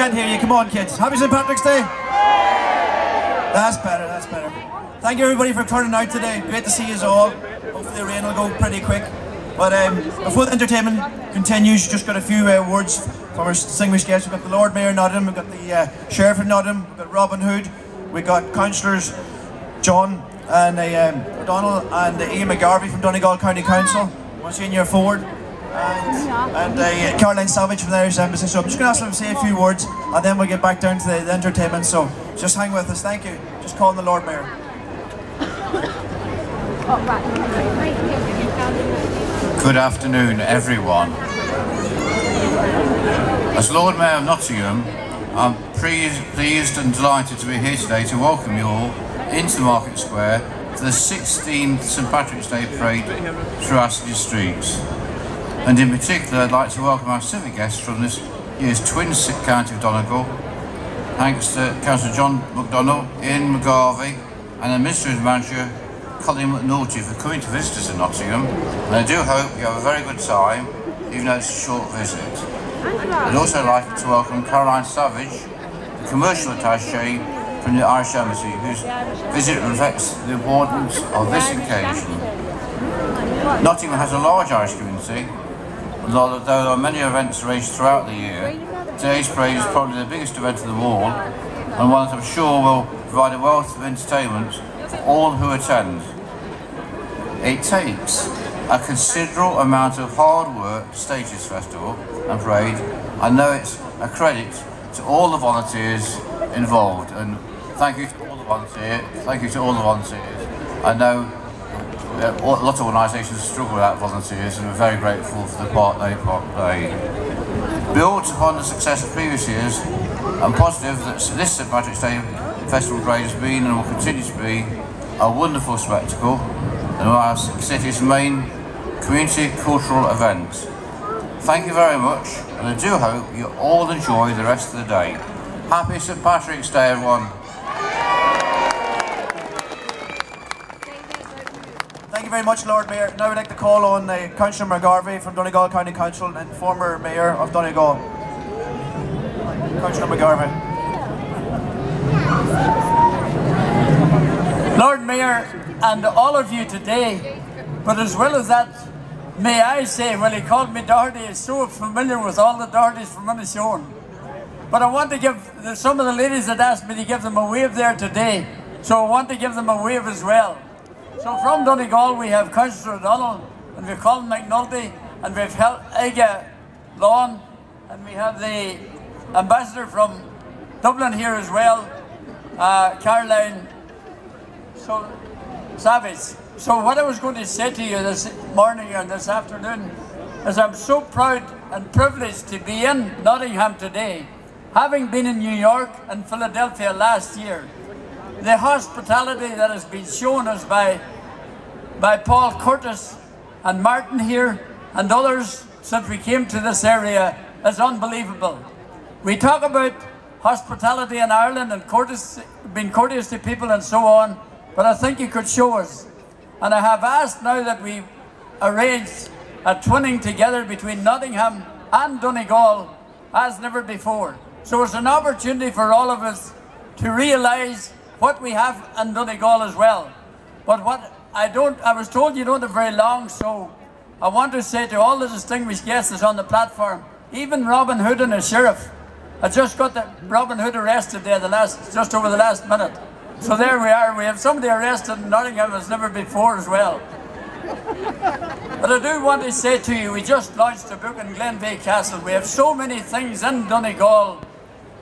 can't hear you. Come on, kids. Happy St. Patrick's Day. That's better. That's better. Thank you, everybody, for turning out today. Great to see you all. Hopefully, the rain will go pretty quick. But um, before the entertainment continues, just got a few uh, words from our distinguished guests. We've got the Lord Mayor of Nottingham, we've got the uh, Sheriff of Nottingham, we've got Robin Hood, we've got councillors John and uh, um, O'Donnell and uh, Ian McGarvey from Donegal County Council. Once again, you're forward. And, and uh, Caroline Savage from the Irish Embassy. So I'm just going to ask them to say a few words and then we'll get back down to the, the entertainment. So just hang with us. Thank you. Just calling the Lord Mayor. Good afternoon, everyone. As Lord Mayor of Nottingham, I'm pleased, pleased and delighted to be here today to welcome you all into the Market Square for the 16th St Patrick's Day Parade through our city streets. And in particular, I'd like to welcome our civic guests from this year's Twin County of Donegal. Thanks to Councillor John McDonnell, Ian McGarvey, and Administrative Manager Colin McNulty for coming to visit us in Nottingham. And I do hope you have a very good time, even though it's a short visit. I'd also like to welcome Caroline Savage, the commercial attaché from the Irish Embassy, whose visit reflects the importance of this occasion. Nottingham has a large Irish community, although there are many events arranged throughout the year. Today's parade is probably the biggest event of them all, and one that I'm sure will provide a wealth of entertainment for all who attend. It takes a considerable amount of hard work to stage this festival and parade. I know it's a credit to all the volunteers involved, and thank you to all the volunteers. Thank you to all the volunteers. I know Uh, a lot of organisations struggle without volunteers, and we're very grateful for the part they play. Built upon the success of previous years, I'm positive that this St Patrick's Day Festival Parade has been and will continue to be a wonderful spectacle and our city's main community cultural event. Thank you very much, and I do hope you all enjoy the rest of the day. Happy St Patrick's Day, everyone. You very much, Lord Mayor. Now I'd like to call on uh, Councillor McGarvey from Donegal County Council and former Mayor of Donegal. Councillor McGarvey. Lord Mayor and all of you today, but as well as that, may I say, well, he called me Doherty, is so familiar with all the Dohertys from Inishowen. But I want to give some of the ladies that asked me to give them a wave there today, so I want to give them a wave as well. So from Donegal, we have Councillor O'Donnell, and we've Colin McNulty, and we've Ega Lawn, and we have the ambassador from Dublin here as well, uh, Caroline so, Savage. So what I was going to say to you this morning and this afternoon is I'm so proud and privileged to be in Nottingham today, having been in New York and Philadelphia last year. The hospitality that has been shown us by, by Paul Curtis and Martin here and others since we came to this area is unbelievable. We talk about hospitality in Ireland and courteous, being courteous to people and so on, but I think you could show us. And I have asked now that we arrange a twinning together between Nottingham and Donegal as never before. So it's an opportunity for all of us to realise what we have in Donegal as well. But what I don't, I was told you don't have very long, so I want to say to all the distinguished guests on the platform, even Robin Hood and the sheriff, I just got the Robin Hood arrested there the last, just over the last minute. So there we are. We have somebody arrested in Nottingham as never before as well. But I do want to say to you, we just launched a book in Glenveagh Castle. We have so many things in Donegal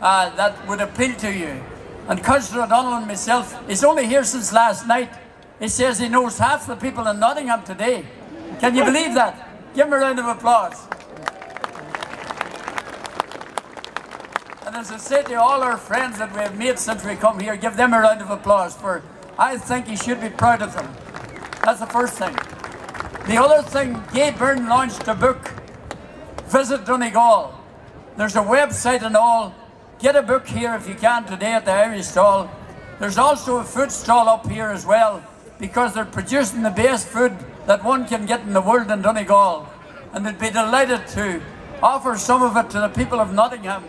uh, that would appeal to you. And Councillor O'Donnell and myself, he's only here since last night. He says he knows half the people in Nottingham today. Can you believe that? Give him a round of applause. And as I say to all our friends that we have made since we come here, give them a round of applause for I think he should be proud of them. That's the first thing. The other thing, Gay Byrne launched a book, Visit Donegal. There's a website and all. Get a book here if you can today at the Irish stall. There's also a food stall up here as well because they're producing the best food that one can get in the world in Donegal. And they'd be delighted to offer some of it to the people of Nottingham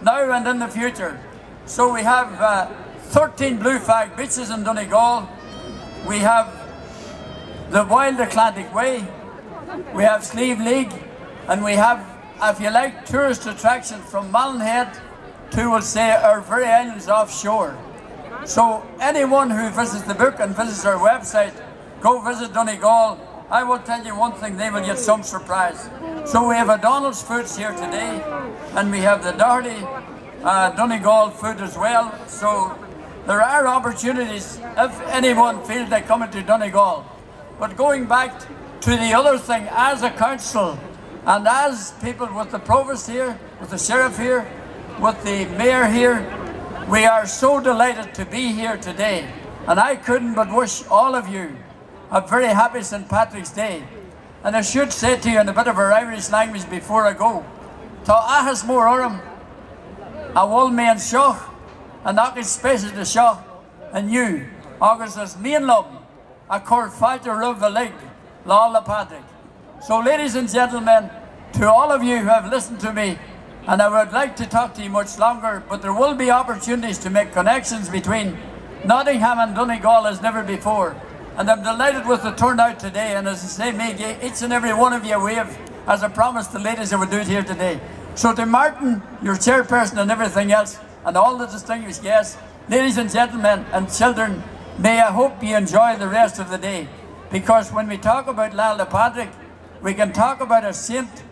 now and in the future. So we have uh, 13 blue flag beaches in Donegal. We have the Wild Atlantic Way. We have Slieve League. And we have, if you like, tourist attractions from Malin to, we'll say, our very islands offshore. So anyone who visits the book and visits our website, go visit Donegal. I will tell you one thing, they will get some surprise. So we have a Donald's Foods here today, and we have the Doherty uh, Donegal food as well. So there are opportunities if anyone feels they come into Donegal. But going back to the other thing, as a council and as people with the provost here, with the sheriff here, with the mayor here, we are so delighted to be here today. And I couldn't but wish all of you a very happy St. Patrick's Day. And I should say to you in a bit of our Irish language before I go, Tá ahas mór orm, a bhfuil mé an seo, an ach is spéisi de seo, you, agus as míon lom, a chur fáilte rubh a lig, lá Patrick. So ladies and gentlemen, to all of you who have listened to me, and I would like to talk to you much longer, but there will be opportunities to make connections between Nottingham and Donegal as never before. And I'm delighted with the turnout today, and as I say, may each and every one of you wave, as I promised the ladies I would do it here today. So to Martin, your chairperson and everything else, and all the distinguished guests, ladies and gentlemen and children, may I hope you enjoy the rest of the day. Because when we talk about Lalla Patrick, we can talk about a saint,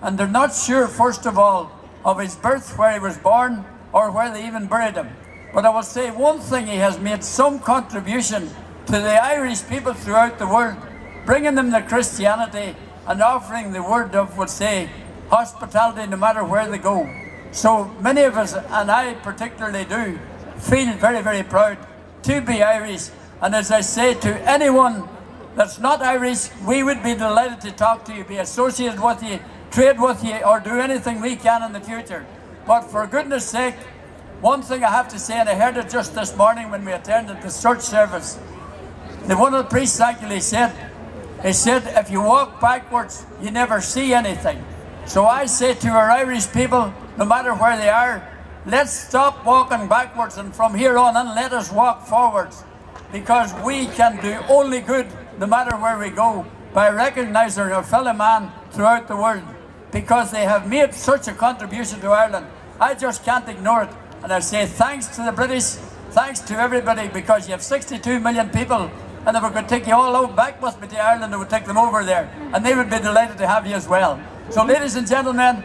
and they're not sure, first of all, of his birth, where he was born, or where they even buried him. But I will say one thing, he has made some contribution to the Irish people throughout the world, bringing them the Christianity and offering the word of, would say, hospitality no matter where they go. So many of us, and I particularly do, feel very, very proud to be Irish. And as I say to anyone that's not Irish, we would be delighted to talk to you, be associated with you, trade with you, or do anything we can in the future. But for goodness sake, one thing I have to say, and I heard it just this morning when we attended the church service, the one of the priests actually said, he said, if you walk backwards, you never see anything. So I say to our Irish people, no matter where they are, let's stop walking backwards and from here on and let us walk forwards because we can do only good no matter where we go by recognizing our fellow man throughout the world because they have made such a contribution to Ireland. I just can't ignore it. And I say thanks to the British, thanks to everybody because you have 62 million people and if we could take you all out back with me to Ireland, it would take them over there. And they would be delighted to have you as well. So ladies and gentlemen,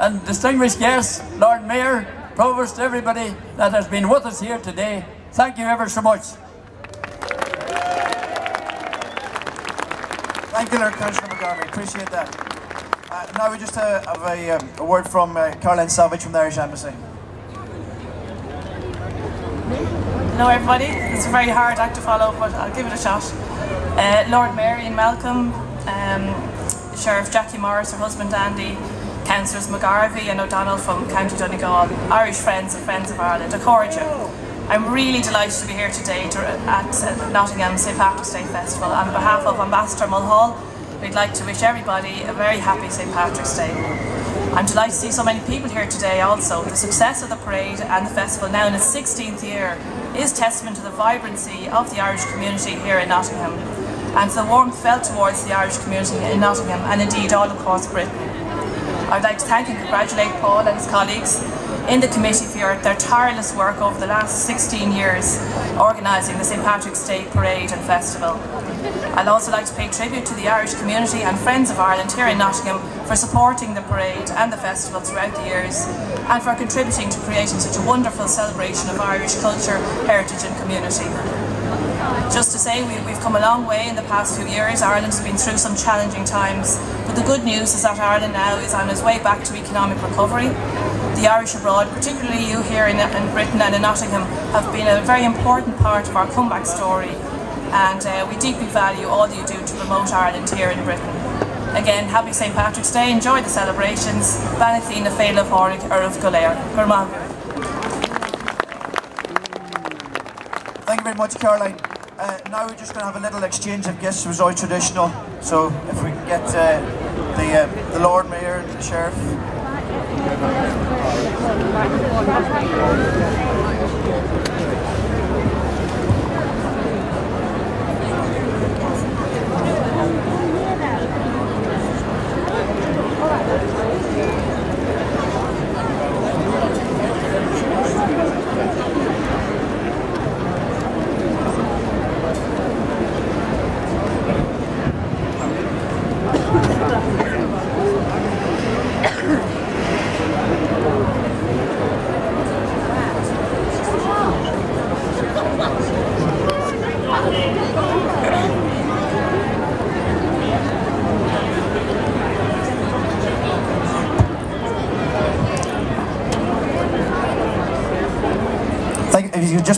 and distinguished guests, Lord Mayor, Provost, everybody that has been with us here today, thank you ever so much. Thank you, Lord Councillor McGarvey. Appreciate that. Uh, now we just uh, have a, um, a, word from uh, Caroline Savage from the Irish Embassy. Hello everybody, it's a very hard act to follow but I'll give it a shot. Uh, Lord Mayor Ian Malcolm, um, Sheriff Jackie Morris, her husband Andy, Councillors McGarvey and O'Donnell from County Donegal, Irish Friends and Friends of Ireland, a Accordia. I'm really delighted to be here today to, at Nottingham St Patrick's Day Festival. On behalf of Ambassador Mulhall, we'd like to wish everybody a very happy St Patrick's Day. I'm delighted to see so many people here today also. The success of the parade and the festival now in its 16th year is testament to the vibrancy of the Irish community here in Nottingham and to the warmth felt towards the Irish community in Nottingham and indeed all across Britain. I'd like to thank and congratulate Paul and his colleagues in the committee for their tireless work over the last 16 years organising the St Patrick's Day Parade and Festival. I'd also like to pay tribute to the Irish community and Friends of Ireland here in Nottingham for supporting the parade and the festival throughout the years and for contributing to creating such a wonderful celebration of Irish culture, heritage and community. Just to say, we, have come a long way in the past few years. Ireland has been through some challenging times, but the good news is that Ireland now is on its way back to economic recovery. The Irish abroad, particularly you here in, in Britain and in Nottingham, have been a very important part of our comeback story, and uh, we deeply value all you do to promote Ireland here in Britain. Again, happy St Patrick's Day, enjoy the celebrations. Bannathina Féile Horig Earth Golair. Thank you very much, Caroline. Uh, now we're just going to have a little exchange of gifts. Was always traditional. So if we can get uh, the, uh, the Lord Mayor and the Sheriff.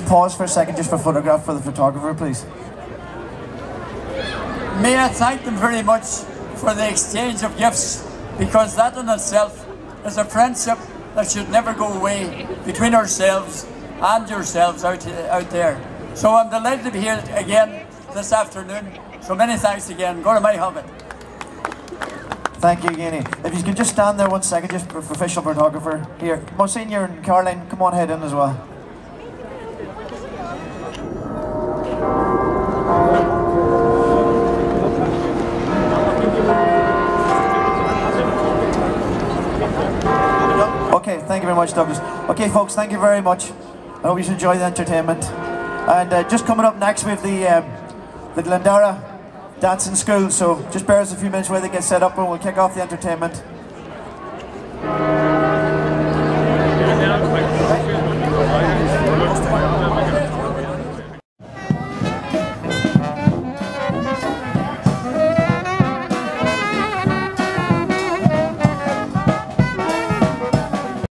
Pause for a second, just for photograph for the photographer, please. May I thank them very much for the exchange of gifts, because that in itself is a friendship that should never go away between ourselves and yourselves out, out there. So I'm delighted to be here again this afternoon. So many thanks again. Go to my hobbit. Thank you, Guinea. If you could just stand there one second, just for for official photographer. Here, Monsignor and Caroline, come on head in as well. Okay, thank you very much, Douglas. Okay, folks, thank you very much. I hope you enjoy the entertainment. And uh, just coming up next, we have the um, the Glendara Dancing School. So just bear us a few minutes while they get set up, and we'll kick off the entertainment.